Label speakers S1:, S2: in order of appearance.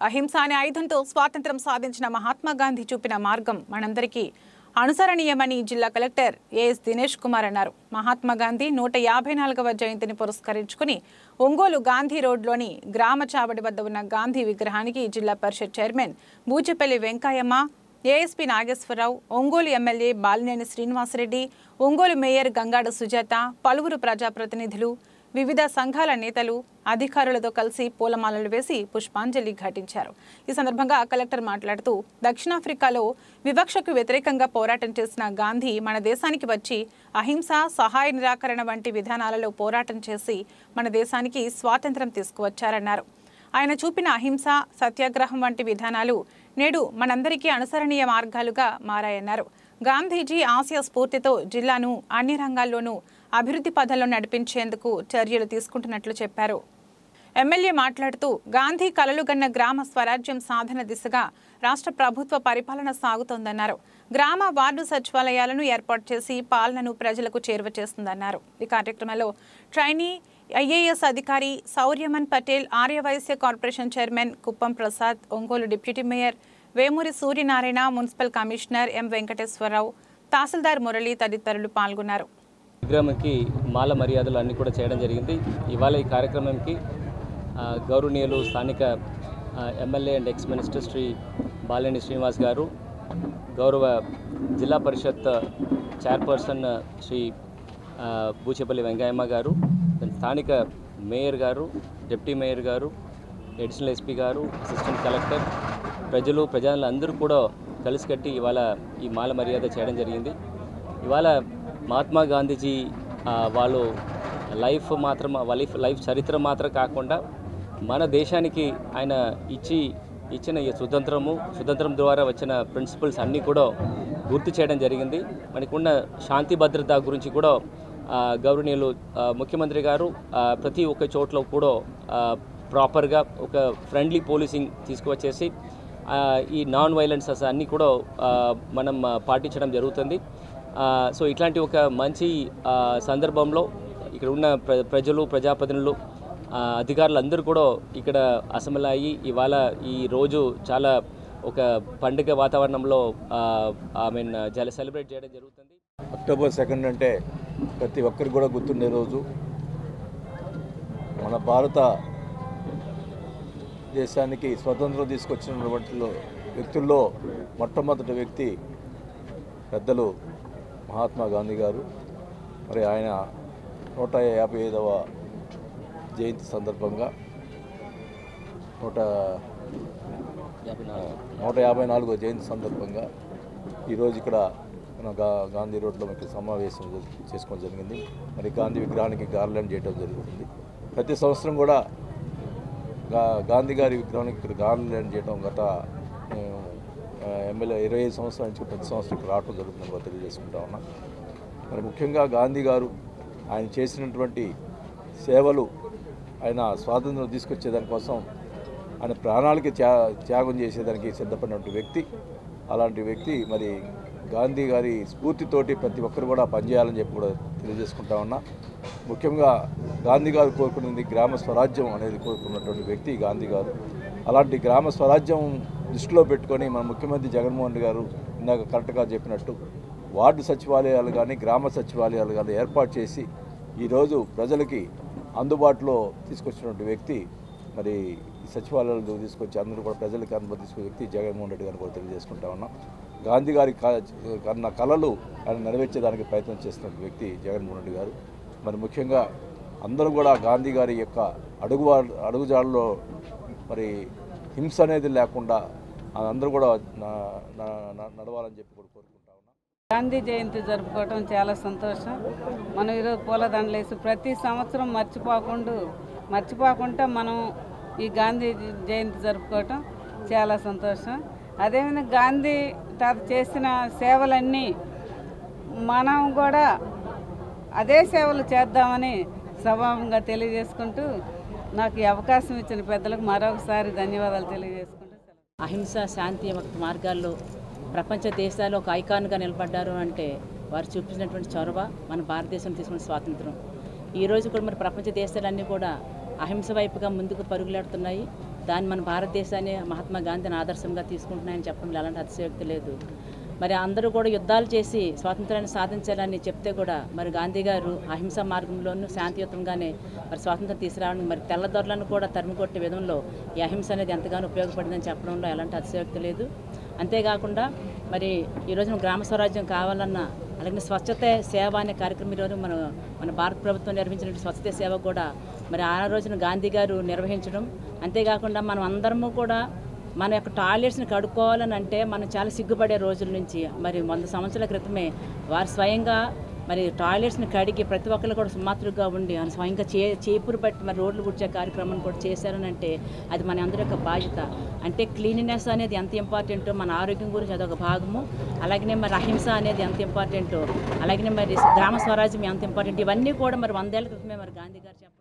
S1: అహింస అనే ఆయుధంతో స్వాతంత్ర్యం సాధించిన మహాత్మా గాంధీ చూపిన మార్గం మనందరికీ అనుసరణీయమని జిల్లా కలెక్టర్ ఏఎస్ దినేష్ కుమార్ అన్నారు. మహాత్మా గాంధీ నూట యాభై నాలుగవ జయంతిని పురస్కరించుకుని ఒంగోలు గాంధీ రోడ్లోని గ్రామ చావడి వద్ద ఉన్న గాంధీ విగ్రహానికి zilla parishad chairman Buchipalli Venkayamma ASP Nageswararao Ongole MLA Balineni Srinivasareddy Ongole mayor Gangada Sujatha పలువురు ప్రజాప్రతినిధులు వివిధ సంఘాల నేతలు అధికారులతో కలిసి పూలమాలలు వేసి పుష్పాంజలి ఘటించారు. ఈ సందర్భంగా కలెక్టర్ మాట్లాడుతూ దక్షిణాఫ్రికాలో వివక్షకు వ్యతిరేకంగా పోరాటం చేసిన గాంధీ మన దేశానికి వచ్చి అహింస సహాయ నిరాకరణ వంటి విధానాలలో పోరాటం చేసి మన దేశానికి స్వాతంత్ర్యం తీసుకువచ్చారన్నారు. ఆయన చూపిన అహింస సత్యాగ్రహం వంటి విధానాలు నేడు మనందరికీ అనుసరణీయ మార్గాలుగా మారాయన్నారు. గాంధీజీ ఆసియా స్ఫూర్తితో జిల్లాను అన్ని రంగాల్లోనూ అభివృద్ధి పథంలో నడిపించేందుకు చర్యలు తీసుకుంటున్నట్లు చెప్పారు. ఎమ్మెల్యే మాట్లాడుతూ గాంధీ కలలుగన్న గ్రామ స్వరాజ్యం సాధన దిశగా రాష్ట్ర ప్రభుత్వ పరిపాలన సాగుతోందన్నారు. గ్రామ వార్డు సచివాలయాలను ఏర్పాటు చేసి పాలనను ప్రజలకు చేరువ చేస్తుందన్నారు. ఈ కార్యక్రమంలో ట్రైనీ ఐఏఎస్ అధికారి Sauryaman Patel Aryavysya corporation chairman Kuppam Prasad Ongole deputy mayor Vemuri Suryanarayana municipal commissioner M Venkateswararao tahsildar Murali తదితరులు పాల్గొన్నారు.
S2: విగ్రహంకి మాల మర్యాదలు అన్నీ కూడా చేయడం జరిగింది. ఇవాళ ఈ కార్యక్రమంకి గౌరవనీయులు స్థానిక MLA and ex minister Shri Baleni Srinivas garu గౌరవ జిల్లా పరిషత్ చైర్పర్సన్ శ్రీ బూచేపల్లి వెంకయ్యమ్మ గారు స్థానిక mayor garu deputy mayor garu additional SP garu assistant collector ప్రజలు ప్రజలు అందరూ కూడా కలిసికట్టి ఇవాళ ఈ మాల మర్యాద చేయడం జరిగింది. ఇవాళ మహాత్మా గాంధీజీ వాళ్ళు లైఫ్ మాత్రం వాళ్ళ లైఫ్ లైఫ్ చరిత్ర మాత్రం కాకుండా మన దేశానికి ఆయన ఇచ్చి ఇచ్చిన ఈ స్వతంత్రము స్వతంత్రం ద్వారా వచ్చిన ప్రిన్సిపల్స్ అన్నీ కూడా గుర్తు చేయడం జరిగింది. మనకున్న శాంతి భద్రత గురించి కూడా గౌరవనీయులు ముఖ్యమంత్రి గారు ప్రతి ఒక్క చోట్ల కూడా ప్రాపర్గా ఒక ఫ్రెండ్లీ పోలీసింగ్ తీసుకువచ్చేసి ఈ నాన్ వైలెన్సెస్ అన్నీ కూడా మనం పాటించడం జరుగుతుంది. సో ఇట్లాంటి ఒక మంచి సందర్భంలో ఇక్కడ ఉన్న ప్ర ప్రజలు ప్రజాప్రతినిధులు అధికారులు అందరూ కూడా ఇక్కడ అసెంబ్లీ అయ్యి ఇవాళ ఈ రోజు చాలా ఒక పండుగ వాతావరణంలో ఐ మీన్ చాలా సెలబ్రేట్ చేయడం జరుగుతుంది.
S3: అక్టోబర్ సెకండ్ అంటే ప్రతి ఒక్కరికి కూడా గుర్తుండే రోజు. మన భారత దేశానికి స్వతంత్రం తీసుకొచ్చినటువంటి వ్యక్తుల్లో మొట్టమొదటి వ్యక్తి పెద్దలు మహాత్మా గాంధీ గారు మరి ఆయన నూట యాభై ఐదవ జయంతి సందర్భంగా నూట నూట యాభై నాలుగో జయంతి సందర్భంగా ఈరోజు ఇక్కడ మన గా గాంధీ రోడ్లో మనకి సమావేశం చేసుకోవడం జరిగింది. మరి గాంధీ విగ్రహానికి గార్లెండ్ చేయడం జరుగుతుంది. ప్రతి సంవత్సరం కూడా గా గాంధీ గారి విగ్రహానికి ఇక్కడ గార్లెండ్ చేయడం గత ఎమ్మెల్యే ఇరవై ఐదు సంవత్సరాల నుంచి ప్రతి సంవత్సరం ఇక్కడ రావడం జరుగుతుందని కూడా తెలియజేసుకుంటా ఉన్నా. మరి ముఖ్యంగా గాంధీ గారు ఆయన చేసినటువంటి సేవలు ఆయన స్వాతంత్రం తీసుకొచ్చేదానికోసం ఆయన ప్రాణాలకి త్యా త్యాగం చేసేదానికి సిద్ధపడినటువంటి వ్యక్తి. అలాంటి వ్యక్తి మరి గాంధీ గారి స్ఫూర్తితోటి ప్రతి ఒక్కరు కూడా పనిచేయాలని చెప్పి కూడా తెలియజేసుకుంటా ఉన్నా. ముఖ్యంగా గాంధీ గారు కోరుకున్నది గ్రామ స్వరాజ్యం అనేది కోరుకున్నటువంటి వ్యక్తి గాంధీ గారు. అలాంటి గ్రామ స్వరాజ్యం దృష్టిలో పెట్టుకొని మన ముఖ్యమంత్రి జగన్మోహన్ రెడ్డి గారు ఇందాక కరెక్ట్గా చెప్పినట్టు వార్డు సచివాలయాలు కానీ గ్రామ సచివాలయాలు కానీ ఏర్పాటు చేసి ఈరోజు ప్రజలకి అందుబాటులో తీసుకొచ్చినటువంటి వ్యక్తి మరి ఈ సచివాలయాలు తీసుకొచ్చి అందరూ కూడా ప్రజలకు అనుమతి తీసుకునే వ్యక్తి జగన్మోహన్ రెడ్డి గారిని కూడా తెలియజేసుకుంటా ఉన్నాం. గాంధీ గారి క- కన్న కళలు ఆయన నెరవేర్చేదానికి ప్రయత్నం చేస్తున్న వ్యక్తి జగన్మోహన్ రెడ్డి గారు. మరి ముఖ్యంగా అందరూ కూడా గాంధీ గారి యొక్క అడుగు అడుగుజాడలో మరి హింస అనేది లేకుండా అందరూ కూడా నడవాలని చెప్పి కూడా కోరుకుంటా ఉన్నాం.
S4: గాంధీ జయంతి జరుపుకోవటం చాలా సంతోషం. మనం ఈరోజు పూలదండలు వేసి ప్రతి సంవత్సరం మర్చిపోకుండా మర్చిపోకుండా మనం ఈ గాంధీ జయంతి జరుపుకోవటం చాలా సంతోషం. అదేవిధంగా గాంధీ తాత చేసిన సేవలన్నీ మనం కూడా అదే సేవలు చేద్దామని స్వభావంగా తెలియజేసుకుంటూ నాకు ఈ అవకాశం ఇచ్చిన పెద్దలకు మరొకసారి ధన్యవాదాలు తెలియజేసుకుంటూ
S5: అహింస శాంతి మార్గాల్లో ప్రపంచ దేశాల్లో ఒక ఐకాన్గా నిలబడ్డారు అంటే వారు చూపించినటువంటి చొరవ మన భారతదేశం తీసుకున్న స్వాతంత్రం. ఈరోజు కూడా మరి ప్రపంచ దేశాలన్నీ కూడా అహింస వైపుగా ముందుకు పరుగులాడుతున్నాయి. దాన్ని మన భారతదేశాన్ని మహాత్మా గాంధీని ఆదర్శంగా తీసుకుంటున్నాయని చెప్పడం ఎలాంటి అతిశయోక్తి లేదు. మరి అందరూ కూడా యుద్ధాలు చేసి స్వాతంత్రాన్ని సాధించాలని చెప్తే కూడా మరి గాంధీ గారు అహింసా మార్గంలోనూ శాంతియుతంగానే మరి స్వాతంత్రం తీసుకురావడానికి మరి తెల్లదొరలను కూడా తరిమి కొట్టే విధంలో ఈ అహింస అనేది ఎంతగానో ఉపయోగపడిందని చెప్పడంలో ఎలాంటి అతిశయోక్తి లేదు. అంతేకాకుండా మరి ఈరోజు గ్రామ స్వరాజ్యం కావాలన్నా అలాగే స్వచ్ఛత సేవ అనే కార్యక్రమం ఈరోజు మన మన భారత ప్రభుత్వం నిర్వహించిన స్వచ్ఛత సేవ కూడా మరి ఆ రోజున గాంధీ గారు నిర్వహించడం. అంతేకాకుండా మనం అందరము కూడా మన యొక్క టాయిలెట్స్ని కడుక్కోవాలని అంటే మనం చాలా సిగ్గుపడే రోజుల నుంచి మరి వంద సంవత్సరాల క్రితమే వారు స్వయంగా మరి టాయిలెట్స్ని కడిగి ప్రతి ఒక్కరు కూడా సుమాత్రుగా ఉండి అని స్వయంగా చే చీపురు పట్టి మరి రోడ్లు గుడ్చే కార్యక్రమం కూడా చేశారని అంటే అది మన అందరి యొక్క బాధ్యత. అంటే క్లీనినెస్ అనేది ఎంత ఇంపార్టెంటో మన ఆరోగ్యం గురించి అదొక భాగము. అలాగనే మరి అహింస అనేది ఎంత ఇంపార్టెంటో అలాగనే మరి గ్రామ స్వరాజ్యం ఎంత ఇంపార్టెంట్ ఇవన్నీ కూడా మరి వందేళ్ళ క్రితమే మరి గాంధీ గారు చెప్పారు.